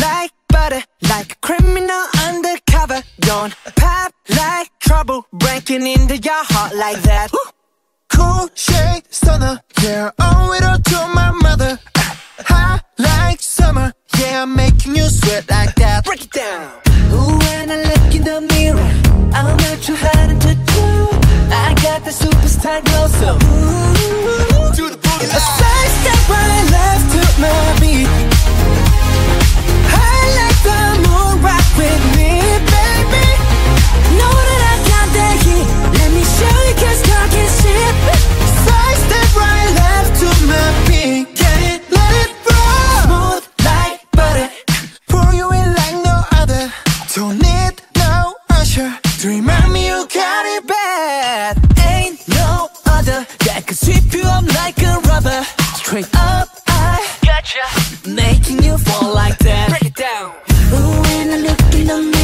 like butter, like a criminal undercover. Don't pop like trouble, breaking into your heart like that. Cool shade stunner, yeah, owe it all to my mother. Hot like summer, yeah, I'm making you sweat like that. Break it down. Ooh, when I look in the mirror, I'm not too hard to do. I got the superstar glow, so ooh. Do the boogie pressure to remind me you got it bad. Ain't no other that could sweep you up like a rubber. Straight up, I gotcha, making you fall like that. Break it down. Ooh, when I look in the